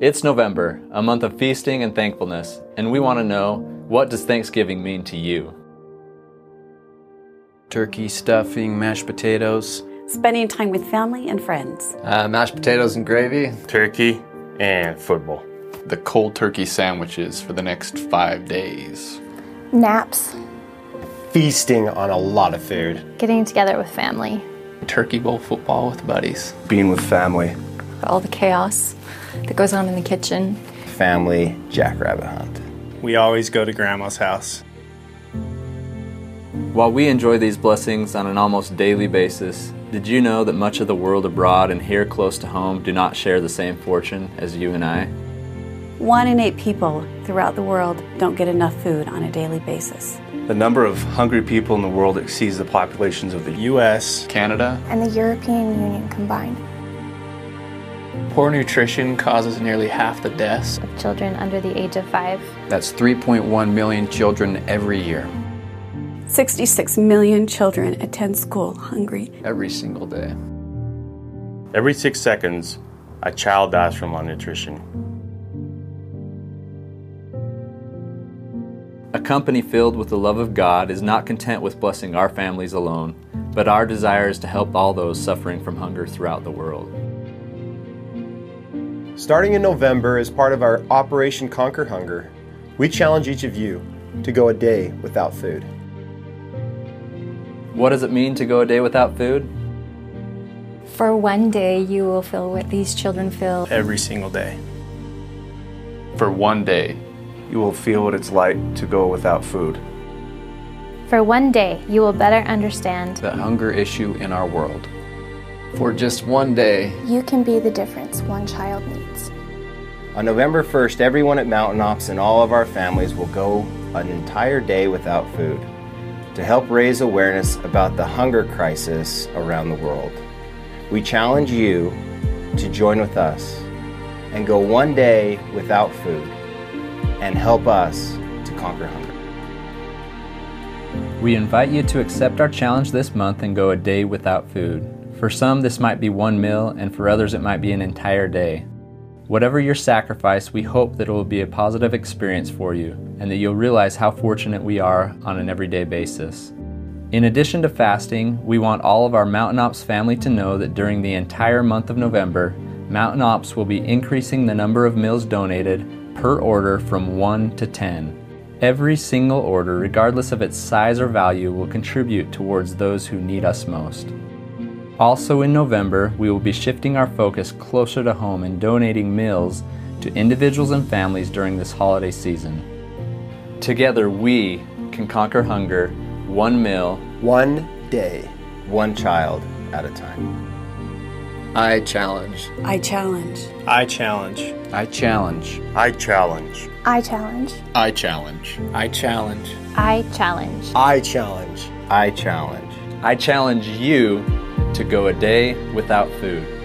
It's November, a month of feasting and thankfulness, and we want to know what does Thanksgiving mean to you? Turkey, stuffing, mashed potatoes. Spending time with family and friends. Uh, mashed potatoes and gravy. Turkey and football. The cold turkey sandwiches for the next five days. Naps. Feasting on a lot of food. Getting together with family. Turkey bowl football with buddies. Being with family. All the chaos that goes on in the kitchen. Family jackrabbit hunt. We always go to grandma's house. While we enjoy these blessings on an almost daily basis, did you know that much of the world abroad and here close to home do not share the same fortune as you and I? One in eight people throughout the world don't get enough food on a daily basis. The number of hungry people in the world exceeds the populations of the US, Canada, and the European Union combined. Poor nutrition causes nearly half the deaths of children under the age of five. That's 3.1 million children every year. 66 million children attend school hungry every single day. Every six seconds, a child dies from malnutrition. A company filled with the love of God is not content with blessing our families alone, but our desire is to help all those suffering from hunger throughout the world. Starting in November, as part of our Operation Conquer Hunger, we challenge each of you to go a day without food. What does it mean to go a day without food? For one day, you will feel what these children feel every single day. For one day, you will feel what it's like to go without food. For one day, you will better understand the hunger issue in our world. For just one day, you can be the difference one child needs. On November 1st, everyone at Mountain Ops and all of our families will go an entire day without food to help raise awareness about the hunger crisis around the world. We challenge you to join with us and go one day without food and help us to conquer hunger. We invite you to accept our challenge this month and go a day without food. For some, this might be one meal, and for others, it might be an entire day. Whatever your sacrifice, we hope that it will be a positive experience for you and that you'll realize how fortunate we are on an everyday basis. In addition to fasting, we want all of our Mountain Ops family to know that during the entire month of November, Mountain Ops will be increasing the number of meals donated per order from 1 to 10. Every single order, regardless of its size or value, will contribute towards those who need us most. Also in November, we will be shifting our focus closer to home and donating meals to individuals and families during this holiday season. Together, we can conquer hunger one meal, one day, one child at a time. I challenge. I challenge. I challenge. I challenge. I challenge. I challenge. I challenge. I challenge. I challenge. I challenge. I challenge. I challenge you to go a day without food.